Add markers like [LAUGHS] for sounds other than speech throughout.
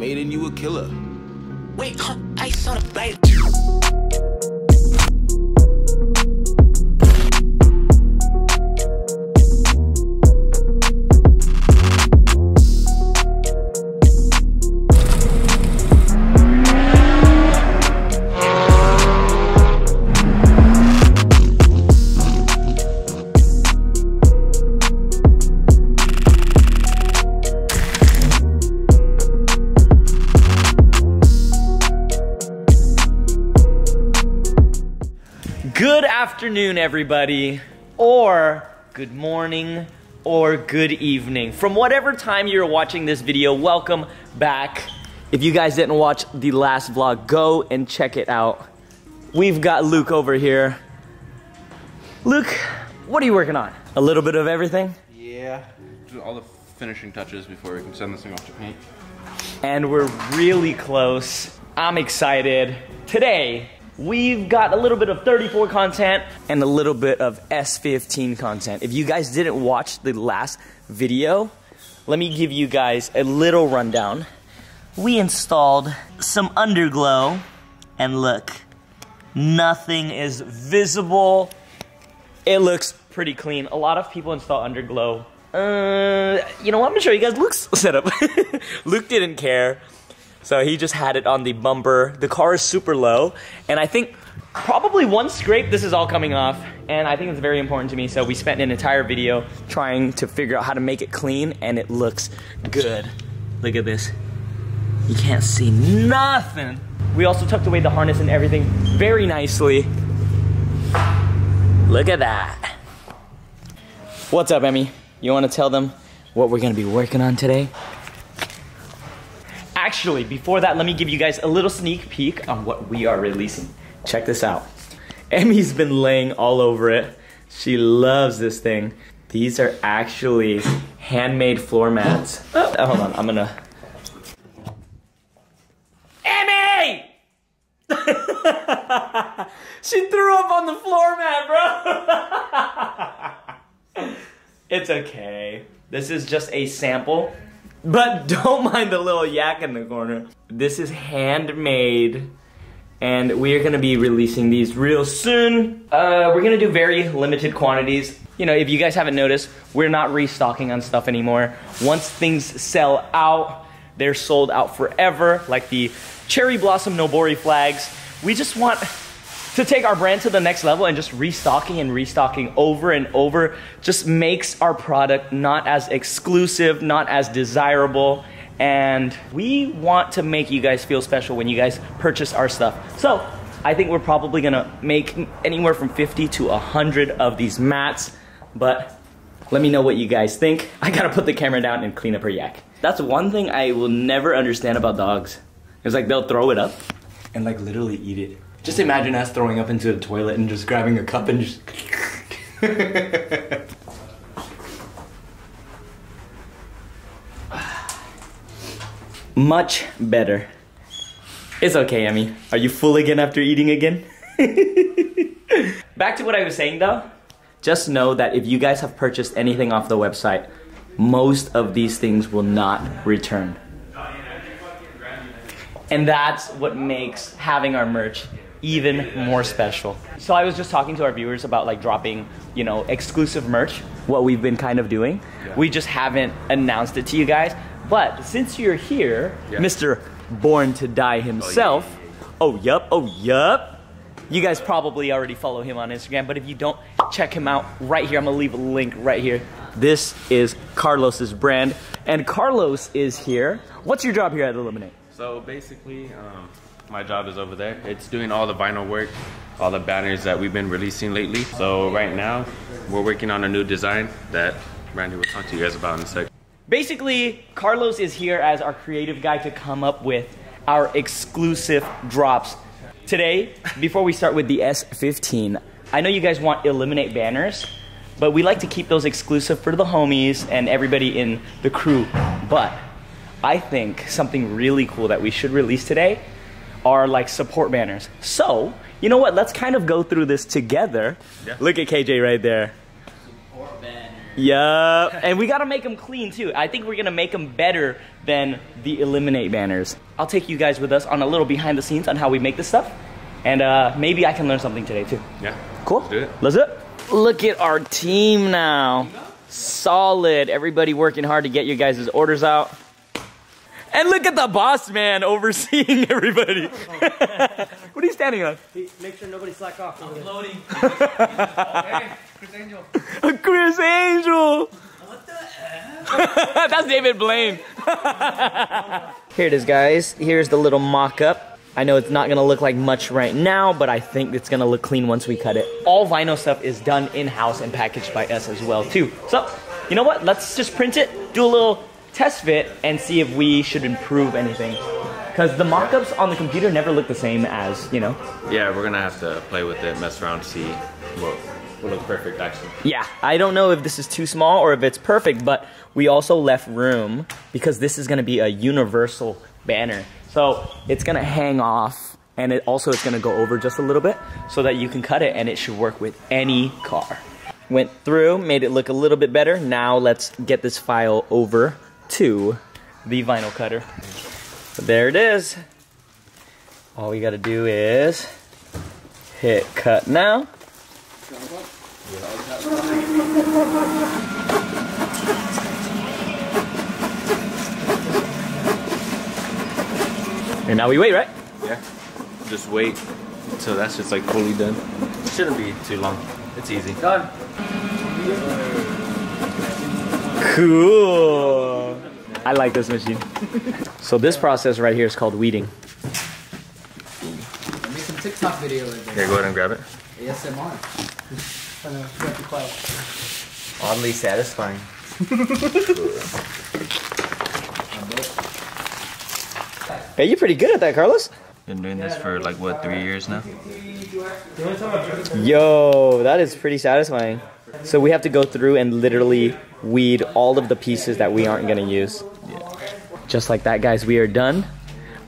Aiden, you a killer. Wait, I saw the bite. Afternoon, everybody, or good morning, or good evening. From whatever time you're watching this video, welcome back. If you guys didn't watch the last vlog, go and check it out. We've got Luke over here. Luke, what are you working on? A little bit of everything? Yeah. Do all the finishing touches before we can send this thing off to paint. and we're really close. I'm excited. Today, we've got a little bit of 34 content and a little bit of S15 content. If you guys didn't watch the last video, let me give you guys a little rundown. We installed some underglow, and look, nothing is visible. It looks pretty clean. A lot of people install underglow. Uh, you know what? I'm gonna show you guys Luke's [LAUGHS] setup. Luke didn't care, so he just had it on the bumper. The car is super low, and I think probably one scrape, this is all coming off. And I think it's very important to me, so we spent an entire video trying to figure out how to make it clean, and it looks good. Look at this. You can't see nothing. We also tucked away the harness and everything very nicely. Look at that. What's up, Emmy? You want to tell them what we're to be working on today? Actually, before that, let me give you guys a little sneak peek on what we are releasing. Check this out. Emmy's been laying all over it. She loves this thing. These are actually handmade floor mats. Oh, hold on, I'm gonna. Emmy! [LAUGHS] she threw up on the floor mat, bro. [LAUGHS] it's okay. This is just a sample. But [LAUGHS] don't mind the little yak in the corner. This is handmade. And we are gonna be releasing these real soon. Uh, we're gonna do very limited quantities. You know, if you guys haven't noticed, we're not restocking on stuff anymore. Once things sell out, they're sold out forever, like the Cherry Blossom Nobori flags. We just want to take our brand to the next level and just restocking and restocking over and over just makes our product not as exclusive, not as desirable. And we want to make you guys feel special when you guys purchase our stuff. So I think we're probably gonna make anywhere from 50 to 100 of these mats, but let me know what you guys think. I gotta put the camera down and clean up her yak. That's one thing I will never understand about dogs. It's like they'll throw it up and like literally eat it. Just imagine us throwing up into the toilet and just grabbing a cup and just. [LAUGHS] Much better. It's okay, Emmy. Are you full again after eating again? [LAUGHS] Back to what I was saying though. Just know that if you guys have purchased anything off the website, most of these things will not return. And that's what makes having our merch even more special. So I was just talking to our viewers about like dropping, you know, exclusive merch, what we've been kind of doing. We just haven't announced it to you guys. But since you're here, Yeah. Mr. Born to Die himself, oh yup, oh yup. You guys probably already follow him on Instagram, but if you don't, check him out right here. I'm gonna leave a link right here. This is Carlos's brand, and Carlos is here. What's your job here at Illiminate? So basically, um, my job is over there. It's doing all the vinyl work, all the banners that we've been releasing lately. So right now, we're working on a new design that Randy will talk to you guys about in a sec. Basically, Carlos is here as our creative guy to come up with our exclusive drops. Today, before we start with the S15, I know you guys want Illiminate banners, but we like to keep those exclusive for the homies and everybody in the crew. But I think something really cool that we should release today are like support banners. So, you know what? Let's kind of go through this together. Yeah. Look at KJ right there. Yup. And we gotta make them clean too. I think we're gonna make them better than the Illiminate banners. I'll take you guys with us on a little behind the scenes on how we make this stuff. And uh, maybe I can learn something today too. Yeah. Cool. Do it. Let's do it. Look at our team now. Solid. Everybody working hard to get you guys' orders out. And look at the boss man overseeing everybody. [LAUGHS] what are you standing on? Make sure nobody slack off. Loading. Criss [LAUGHS] Angel. Criss Angel. What the [LAUGHS] heck? That's David Blaine. Here it is, guys. Here's the little mock-up. I know it's not gonna look like much right now, but I think it's gonna look clean once we cut it. All vinyl stuff is done in-house and packaged by us as well, too. So, you know what? Let's just print it, do a little test fit, and see if we should improve anything. Because the mock-ups on the computer never look the same as, you know, Yeah, we're gonna have to play with it, mess around, see what will look perfect actually. Yeah, I don't know if this is too small or if it's perfect, but we also left room because this is gonna be a universal banner. So it's gonna hang off and it also it's gonna go over just a little bit so that you can cut it and it should work with any car. Went through, made it look a little bit better. Now let's get this file over to the vinyl cutter. There it is. All we gotta do is hit cut now. And now we wait, right? Yeah. Just wait until that's just like fully done. Shouldn't be too long. It's easy. Done. Cool. I like this machine. [LAUGHS] so this process right here is called weeding. Make some TikTok video with it. Here, go ahead and grab it. ASMR. [LAUGHS] Oddly satisfying. [LAUGHS] Hey, you're pretty good at that, Carlos. Been doing this for like what, three years now? Yo, that is pretty satisfying. So we have to go through and literally weed all of the pieces that we aren't gonna use. Just like that, guys, we are done.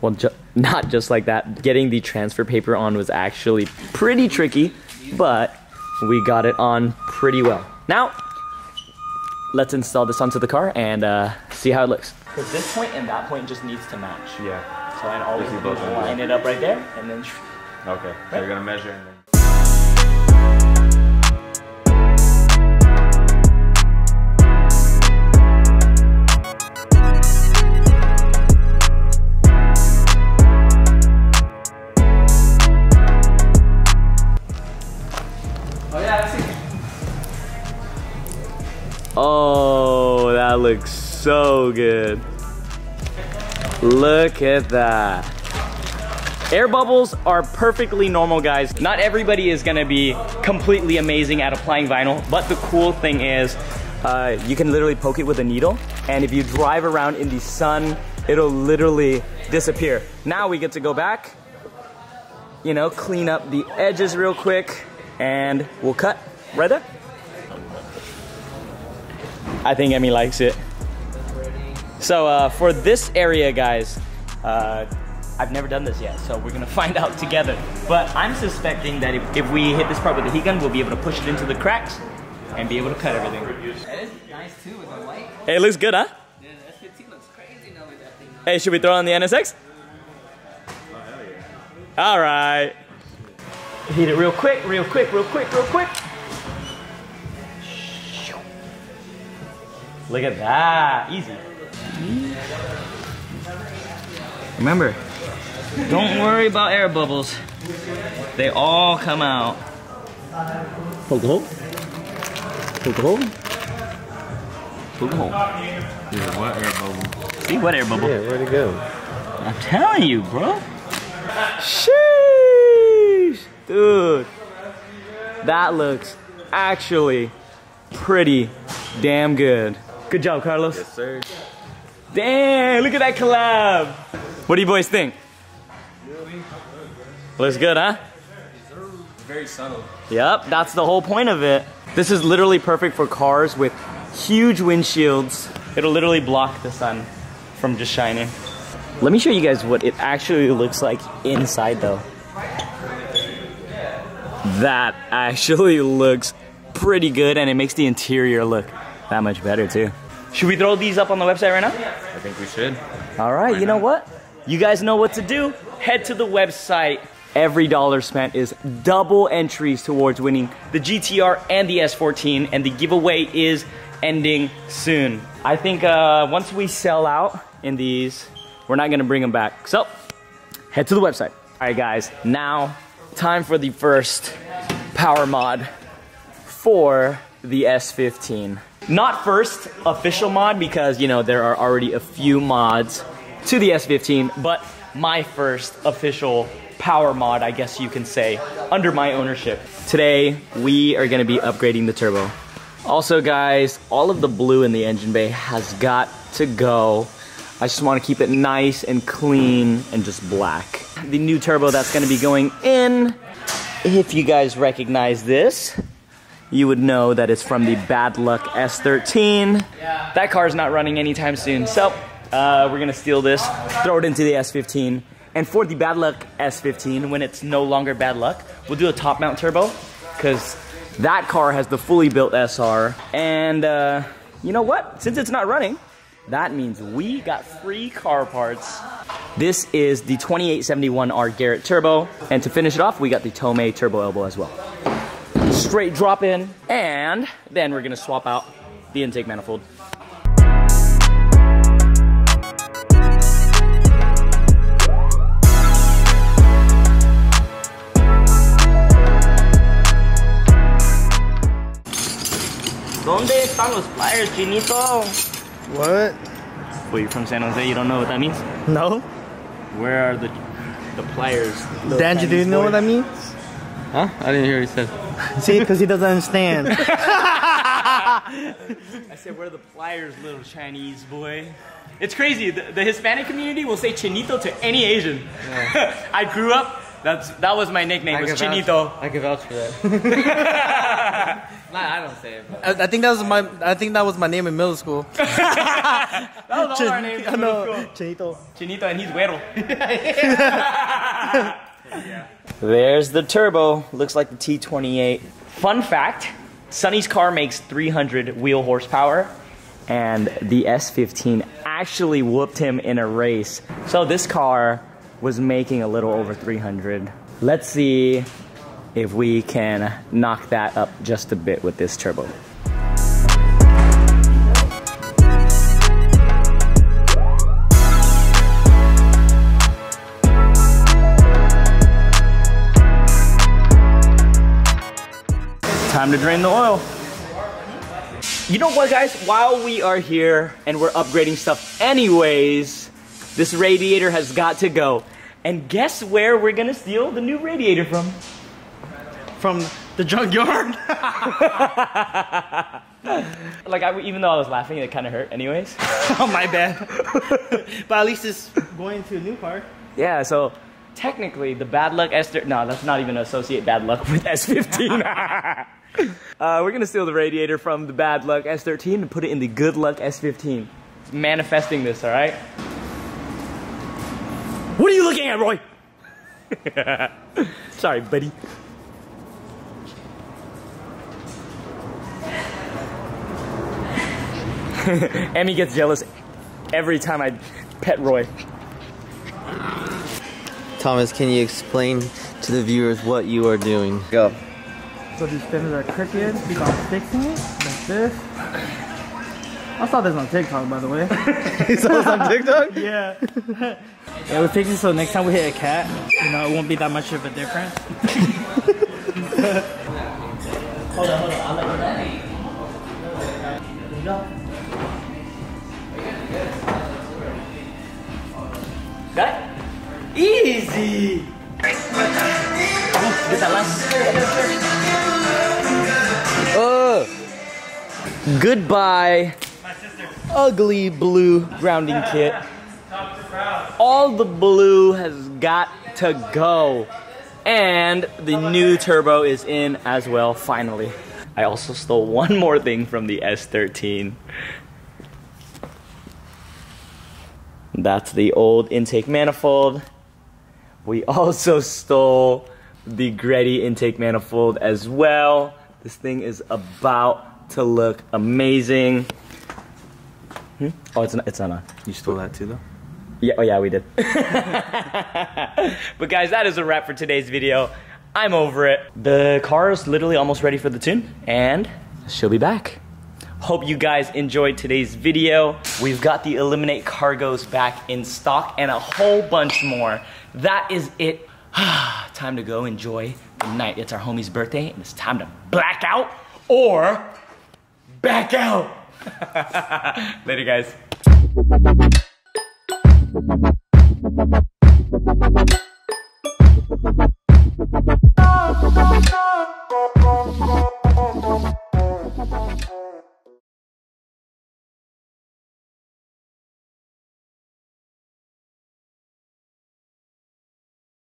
Well, ju- [LAUGHS] not just like that. Getting the transfer paper on was actually pretty tricky, but we got it on pretty well. Now, let's install this onto the car and uh, see how it looks. Because this point and that point just needs to match. Yeah. So I always This is both ends. line it up right there and then. Okay. So you're gonna measure Oh. Oh, that looks so good. Look at that. Air bubbles are perfectly normal, guys. Not everybody is gonna be completely amazing at applying vinyl, but the cool thing is uh, you can literally poke it with a needle, and if you drive around in the sun, it'll literally disappear. Now we get to go back, you know, clean up the edges real quick, and we'll cut right there. I think Emmy likes it. So uh, for this area, guys, uh, I've never done this yet, so we're gonna [LAUGHS] find out together. But I'm suspecting that if, if we hit this part with the heat gun, we'll be able to push it into the cracks and be able to cut everything. That is nice too with the light. Hey, it looks good, huh? Yeah, the S15 looks crazy now with that thing. Hey, should we throw on the NSX? All right. Heat it real quick, real quick, real quick, real quick. Look at that, easy. Remember, don't worry about air bubbles. They all come out. Poke a hole. Poke a hole. Poke a hole. Yeah, what air bubble? See what air bubble? Yeah, where'd it go? I'm telling you, bro. Sheesh, dude. That looks actually pretty damn good. Good job, Carlos. Yes, sir. Damn, look at that collab. What do you boys think? Looks good, huh? Very subtle. Yep, that's the whole point of it. This is literally perfect for cars with huge windshields. It'll literally block the sun from just shining. Let me show you guys what it actually looks like inside though. That actually [LAUGHS] looks pretty good and it makes the interior look that much better too. Should we throw these up on the website right now? I think we should. All right, Why you know not? what? You guys know what to do. Head to the website. Every dollar spent is double entries towards winning the GTR and the S14, and the giveaway is ending soon. I think uh, once we sell out in these, we're not gonna bring them back. So, head to the website. All right, guys, now time for the first power mod for the S15. Not first official mod because, you know, there are already a few mods to the S15, but my first official power mod, I guess you can say, under my ownership. Today, we are gonna be upgrading the turbo. Also, guys, all of the blue in the engine bay has got to go. I just wanna keep it nice and clean and just black. The new turbo that's gonna be going in, if you guys recognize this, you would know that it's from the Bad Luck S13. That car's not running anytime soon, so uh, we're gonna steal this, throw it into the S15. And for the Bad Luck S15, when it's no longer Bad Luck, we'll do a top mount turbo, because that car has the fully built SR. And uh, you know what? Since it's not running, that means we got free car parts. This is the 2871R Garrett Turbo. And to finish it off, we got the Tomei Turbo Elbow as well straight drop in, and then we're gonna swap out the intake manifold. ¿Dónde están los pliers, Chinito? What? Well, you're from San Jose, you don't know what that means? No? Where are the the pliers? Danji, do you know what that means? Huh? I didn't hear what he said. See, because he doesn't understand. [LAUGHS] [LAUGHS] I said, where are the pliers, little Chinese boy? It's crazy. The, the Hispanic community will say chinito to any Asian. [LAUGHS] I grew up. That's that was my nickname. Was chinito. I can vouch for that. Nah, I don't say it. But. I, I think that was my. I think that was my name in middle school. [LAUGHS] That was all our names. In know. middle school. Chinito. Chinito, and he's güero. [LAUGHS] There's the turbo. Looks like the T28. Fun fact: Sonny's car makes 300 wheel horsepower, and the S15 actually whooped him in a race. So this car was making a little over 300. Let's see if we can knock that up just a bit with this turbo. Time to drain the oil. You know what, guys? While we are here and we're upgrading stuff anyways, this radiator has got to go. And guess where we're gonna steal the new radiator from? From the junkyard. [LAUGHS] Like, I, even though I was laughing, it kind of hurt anyways. [LAUGHS] oh, my bad. [LAUGHS] but at least it's going to a new car. Yeah, so technically the bad luck S13, no, let's not even associate bad luck with S15. uh, we're gonna steal the radiator from the bad luck S13 and put it in the good luck S15. Manifesting this, all right? What are you looking at, Roy? Sorry, buddy. [LAUGHS] Emmy gets jealous every time I pet Roy. Thomas, can you explain to the viewers what you are doing? Go. So these fins are crooked, so I'm fixing it like this. I saw this on TikTok, by the way. [LAUGHS] you saw this on TikTok? [LAUGHS] yeah. yeah, we fix it so next time we hit a cat, you know, it won't be that much of a difference. hold on, hold on. Easy! Get that last. Oh. Goodbye, ugly blue grounding kit. All the blue has got to go. And the new turbo is in as well, finally. I also stole one more thing from the S13. That's the old intake manifold. We [LAUGHS] also stole the Greddy intake manifold as well. This thing is about to look amazing. Hmm? Oh, it's not, it's not on. You stole that too, though. Yeah, oh yeah, we did. [LAUGHS] but guys, that is a wrap for today's video. I'm over it. The car is literally almost ready for the tune, and she'll be back. Hope you guys enjoyed today's video. We've got the Illiminate Cargos back in stock and a whole bunch more. That is it. [SIGHS] time to go enjoy the night. It's our homie's birthday, and it's time to black out or back out. [LAUGHS] Later, guys.